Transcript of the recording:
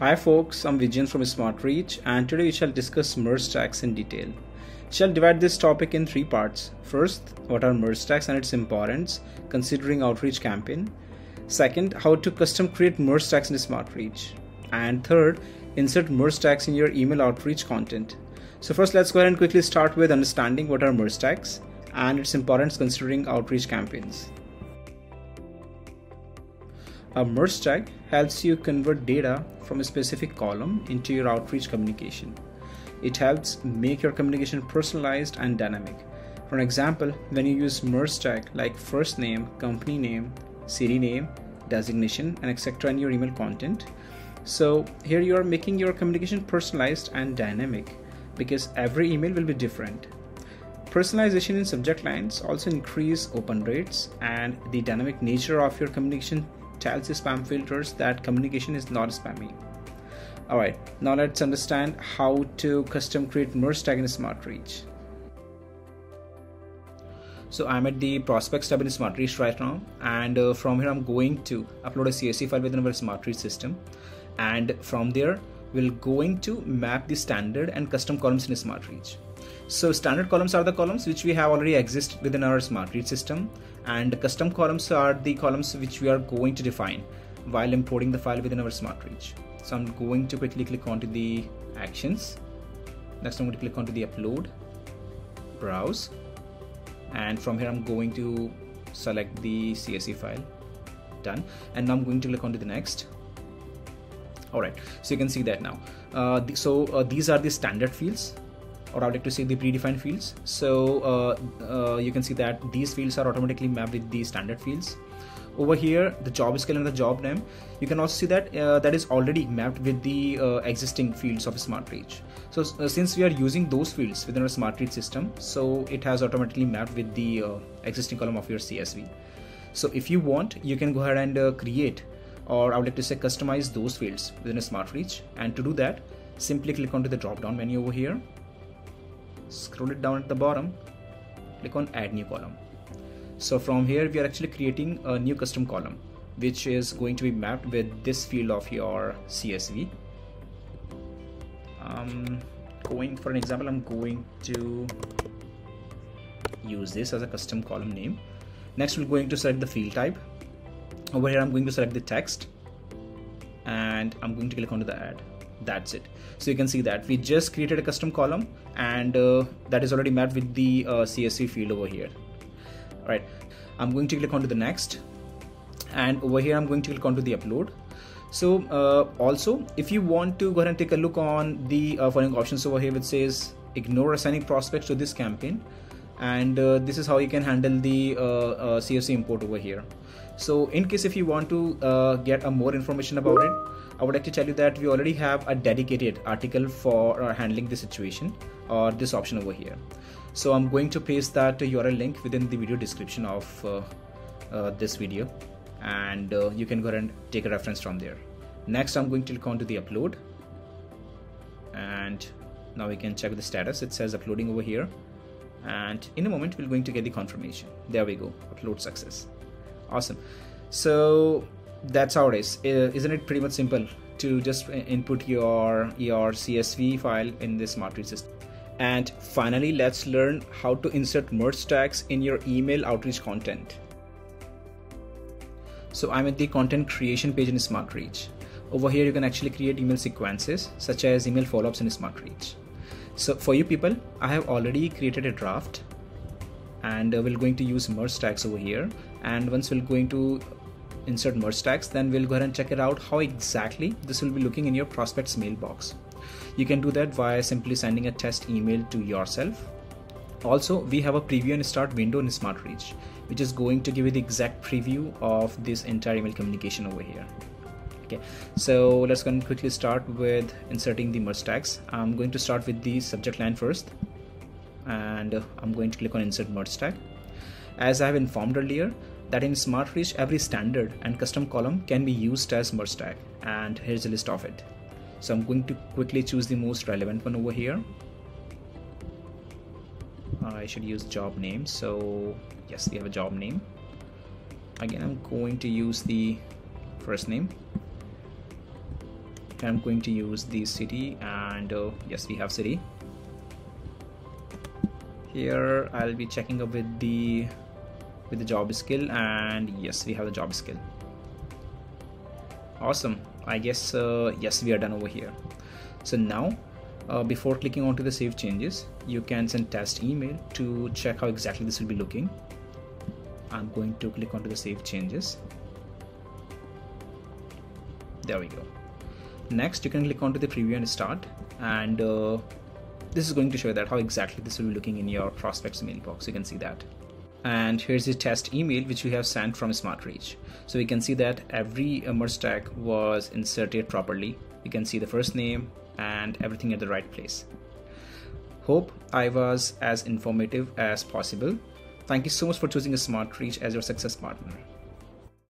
Hi folks, I'm Vijayan from SmartReach and today we shall discuss merge tags in detail. We shall divide this topic in three parts. First, what are merge tags and its importance considering outreach campaign. Second, how to custom create merge tags in SmartReach. And third, insert merge tags in your email outreach content. So first let's go ahead and quickly start with understanding what are merge tags and its importance considering outreach campaigns. A merge tag helps you convert data from a specific column into your outreach communication. It helps make your communication personalized and dynamic. For example, when you use merge tag like first name, company name, city name, designation, and etc. in your email content, so here you are making your communication personalized and dynamic because every email will be different. Personalization in subject lines also increase open rates and the dynamic nature of your communication the spam filters that communication is not spammy. Alright, now let's understand how to custom create merge tag in SmartReach. So I'm at the prospects tab in SmartReach right now and uh, from here I'm going to upload a CSV file within our SmartReach system and from there we're going to map the standard and custom columns in SmartReach. So standard columns are the columns which we have already exist within our SmartReach system and custom columns are the columns which we are going to define while importing the file within our SmartReach. So I'm going to quickly click onto the actions. Next I'm going to click onto the upload, browse and from here I'm going to select the CSV file done and now I'm going to click onto the next all right so you can see that now uh, so uh, these are the standard fields or I would like to say the predefined fields. So uh, uh, you can see that these fields are automatically mapped with the standard fields. Over here, the job skill and the job name, you can also see that uh, that is already mapped with the uh, existing fields of SmartReach. So uh, since we are using those fields within our SmartReach system, so it has automatically mapped with the uh, existing column of your CSV. So if you want, you can go ahead and create or I would like to say customize those fields within a SmartReach. And to do that, simply click onto the drop down menu over here. Scroll it down at the bottom. Click on add new column. So from here we are actually creating a new custom column which is going to be mapped with this field of your CSV um, going for an example I'm going to use this as a custom column name. Next we're going to select the field type over here I'm going to select the text and I'm going to click onto the add. That's it. So you can see that we just created a custom column and uh, that is already mapped with the uh, CSV field over here. All right. I'm going to click onto the next and over here I'm going to click onto the upload. So uh, also if you want to go ahead and take a look on the uh, following options over here which says ignore assigning prospects to this campaign and uh, this is how you can handle the uh, CSV import over here so in case if you want to get a more information about it I would like to tell you that we already have a dedicated article for uh, handling this situation or this option over here. So I'm going to paste that URL link within the video description of uh, uh, this video and uh, you can go ahead and take a reference from there. Next I'm going to click on to the upload and now we can check the status. It says uploading over here and in a moment we're going to get the confirmation. There we go, upload success. Awesome. So that's how it is isn't it pretty much simple to just input your your csv file in this SmartReach system and finally let's learn how to insert merge tags in your email outreach content so i'm at the content creation page in SmartReach over here you can actually create email sequences such as email follow-ups in SmartReach so for you people i have already created a draft and uh, we're going to use merge tags over here and once we're going to insert merge tags, then we'll go ahead and check it out how exactly this will be looking in your prospects mailbox. You can do that via simply sending a test email to yourself. Also, we have a preview and start window in SmartReach, which is going to give you the exact preview of this entire email communication over here. Okay, so let's go and quickly start with inserting the merge tags. I'm going to start with the subject line first, and I'm going to click on insert merge tag. As I have informed earlier, that in SmartReach every standard and custom column can be used as merge tag and here's a list of it. So I'm going to quickly choose the most relevant one over here. I should use job name. So yes, we have a job name. Again, I'm going to use the first name i'm going to use the city and uh, yes we have city. Here i'll be checking up with the with the job skill and yes we have the job skill. Awesome. I guess uh, yes we are done over here. So now uh, before clicking onto the save changes you can send test email to check how exactly this will be looking. I'm going to click onto the save changes. There we go next you can click onto the preview and start and uh, this is going to show you that how exactly this will be looking in your prospects mailbox you can see that and here's the test email which we have sent from SmartReach. So we can see that every merge tag was inserted properly. You can see the first name and everything at the right place. Hope I was as informative as possible. Thank you so much for choosing a SmartReach as your success partner.